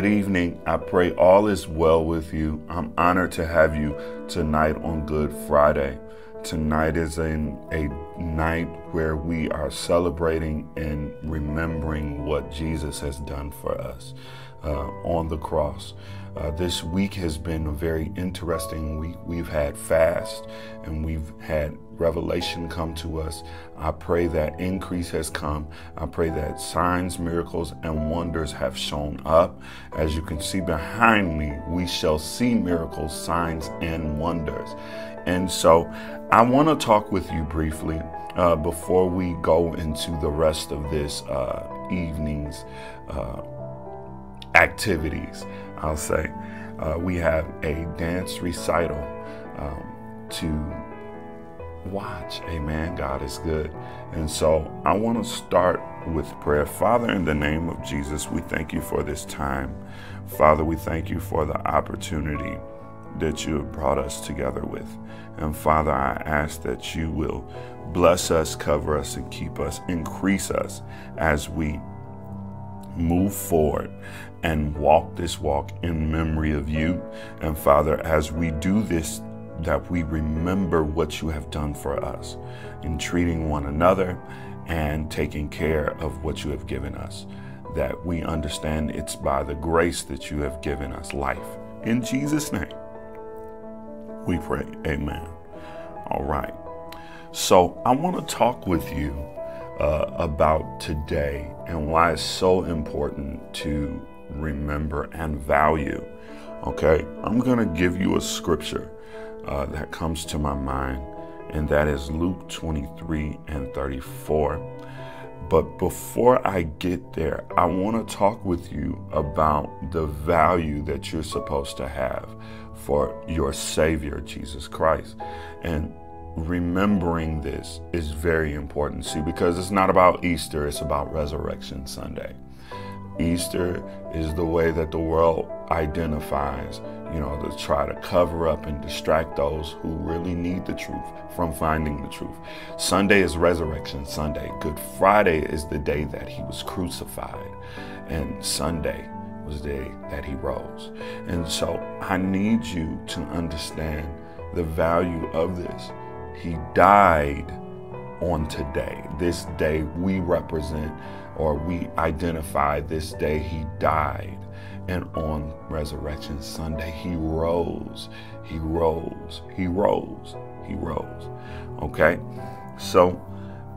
Good evening. I pray all is well with you. I'm honored to have you tonight on Good Friday. Tonight is a, a night where we are celebrating and remembering what Jesus has done for us uh, on the cross. Uh, this week has been a very interesting week. We've had fast and we've had revelation come to us. I pray that increase has come. I pray that signs, miracles, and wonders have shown up. As you can see behind me, we shall see miracles, signs, and wonders. And so I want to talk with you briefly uh, before we go into the rest of this uh, evening's uh, activities. I'll say uh, we have a dance recital um, to watch. Amen. God is good. And so I want to start with prayer. Father, in the name of Jesus, we thank you for this time. Father, we thank you for the opportunity that you have brought us together with. And Father, I ask that you will bless us, cover us, and keep us, increase us as we move forward and walk this walk in memory of you. And Father, as we do this, that we remember what you have done for us in treating one another and taking care of what you have given us. That we understand it's by the grace that you have given us life. In Jesus' name we pray. Amen. All right. So I want to talk with you uh, about today and why it's so important to remember and value. Okay, I'm going to give you a scripture uh, that comes to my mind, and that is Luke 23 and 34. But before I get there, I want to talk with you about the value that you're supposed to have for your Savior, Jesus Christ. And remembering this is very important. See, because it's not about Easter, it's about Resurrection Sunday. Easter is the way that the world identifies, you know, to try to cover up and distract those who really need the truth from finding the truth. Sunday is Resurrection Sunday. Good Friday is the day that he was crucified. And Sunday was the day that he rose. And so I need you to understand the value of this. He died on today. This day we represent or we identify this day he died. And on Resurrection Sunday, he rose, he rose, he rose, he rose. Okay? So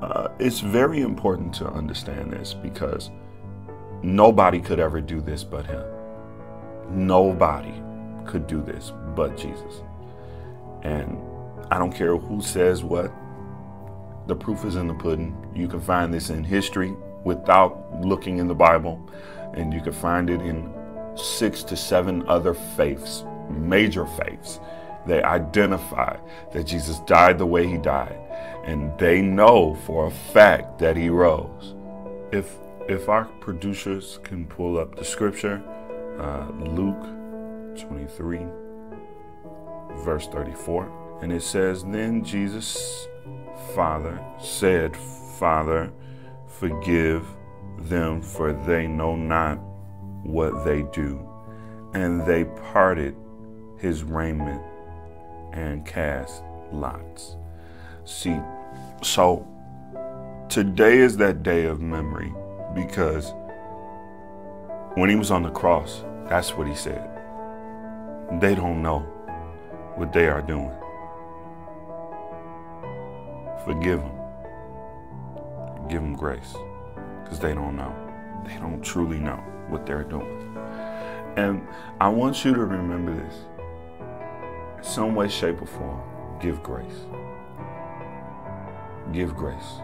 uh, it's very important to understand this because nobody could ever do this but him. Nobody could do this but Jesus. And I don't care who says what, the proof is in the pudding. You can find this in history without looking in the Bible, and you can find it in six to seven other faiths, major faiths. They identify that Jesus died the way he died, and they know for a fact that he rose. If if our producers can pull up the scripture, uh, Luke 23, verse 34, and it says, Then Jesus' Father said, Father, forgive them, for they know not what they do. And they parted his raiment and cast lots. See, so today is that day of memory because when he was on the cross, that's what he said. They don't know what they are doing. Forgive them. Give them grace because they don't know. They don't truly know what they're doing. And I want you to remember this. Some way, shape, or form, give grace. Give grace.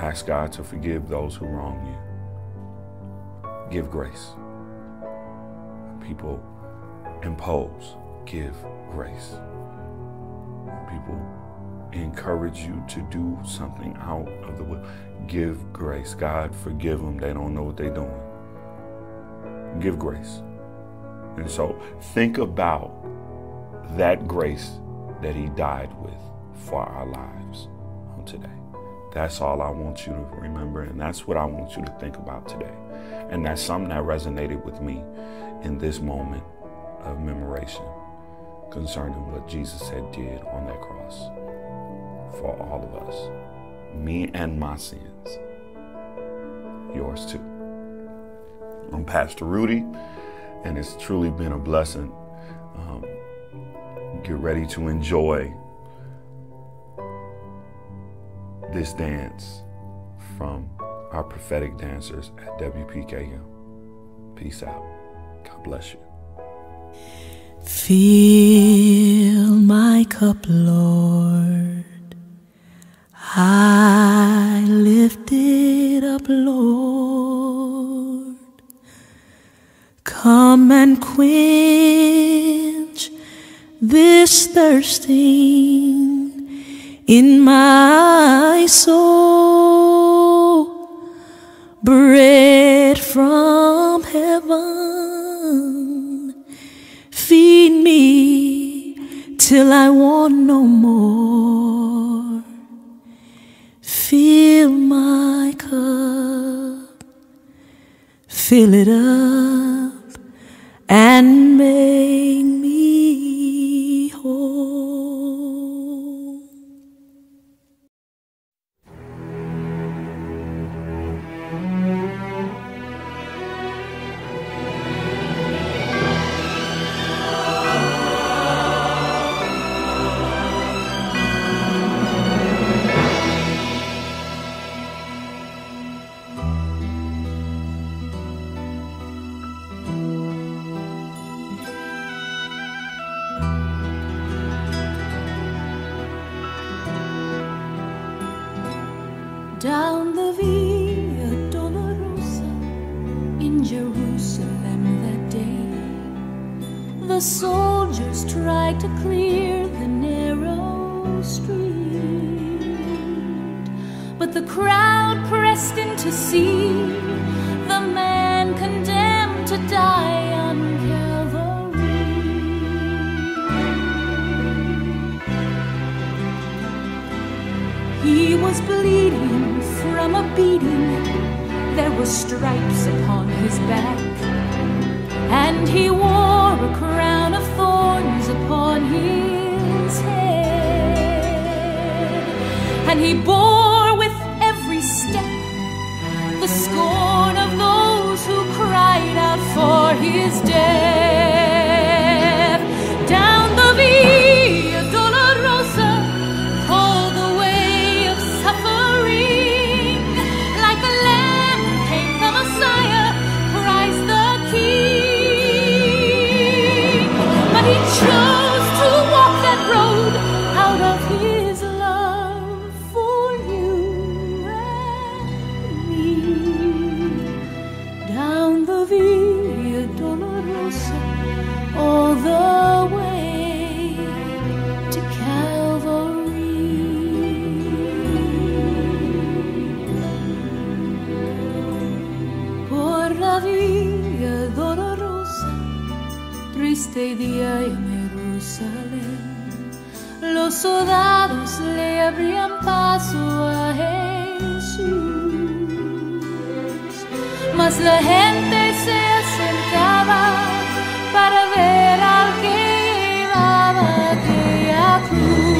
Ask God to forgive those who wrong you. Give grace. People impose, give grace. People encourage you to do something out of the will, give grace. God, forgive them. They don't know what they're doing. Give grace. And so think about that grace that He died with for our lives on today. That's all I want you to remember, and that's what I want you to think about today. And that's something that resonated with me in this moment of memoration concerning what Jesus had did on that cross for all of us. Me and my sins. Yours too. I'm Pastor Rudy, and it's truly been a blessing. Um, get ready to enjoy this dance from our prophetic dancers at WPKM. Peace out. God bless you. Fill my cup, Lord. I lift it up, Lord. Come and quench this thirsting in my soul. Bread from heaven, feed me till I want no more. Fill my cup, fill it up, and make Down the Via Dolorosa in Jerusalem that day, the soldiers tried to clear the narrow street. But the crowd pressed in to see the man condemned to die on Calvary. He was bleeding from a beating. There were stripes upon his back. And he wore a crown of thorns upon his head. And he bore with every step the scorn of those who cried out for his death. Los soldados le abrían paso a Jesús mas la gente se acercaba para ver al que llevaba aquella cruz.